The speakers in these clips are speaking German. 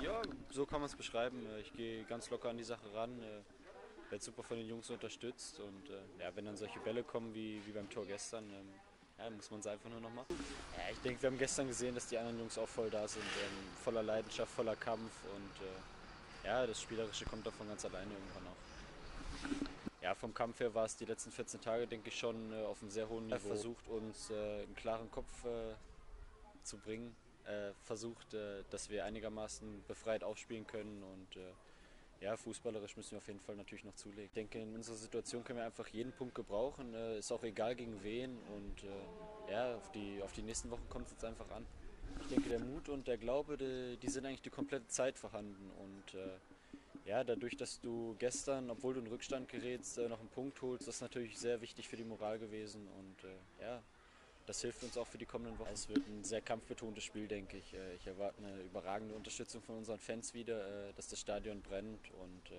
Ja, so kann man es beschreiben. Äh, Ich gehe ganz locker an die Sache ran. äh, Werde super von den Jungs unterstützt und äh, ja, wenn dann solche Bälle kommen wie, wie beim Tor gestern, ähm, ja, muss man es einfach nur noch machen. Ja, ich denke, wir haben gestern gesehen, dass die anderen Jungs auch voll da sind, ähm, voller Leidenschaft, voller Kampf und ja, das Spielerische kommt davon ganz alleine irgendwann auch. Ja, vom Kampf her war es die letzten 14 Tage, denke ich, schon äh, auf einem sehr hohen Niveau. Versucht uns äh, einen klaren Kopf äh, zu bringen, äh, versucht, äh, dass wir einigermaßen befreit aufspielen können und äh, ja, fußballerisch müssen wir auf jeden Fall natürlich noch zulegen. Ich denke, in unserer Situation können wir einfach jeden Punkt gebrauchen, ist auch egal gegen wen und ja, auf die, auf die nächsten Wochen kommt es jetzt einfach an. Ich denke, der Mut und der Glaube, die, die sind eigentlich die komplette Zeit vorhanden und ja, dadurch, dass du gestern, obwohl du in Rückstand gerätst, äh, noch einen Punkt holst, das ist natürlich sehr wichtig für die Moral gewesen und äh, ja, das hilft uns auch für die kommenden Wochen. Es wird ein sehr kampfbetontes Spiel, denke ich. Äh, Ich erwarte eine überragende Unterstützung von unseren Fans wieder, äh, dass das Stadion brennt und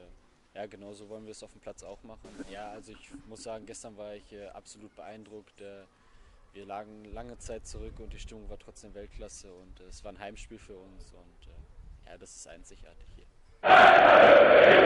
ja, genauso wollen wir es auf dem Platz auch machen. Ja, also ich muss sagen, gestern war ich absolut beeindruckt. Wir lagen lange Zeit zurück und die Stimmung war trotzdem Weltklasse und es war ein Heimspiel für uns und ja, das ist einzigartig hier. Yeah.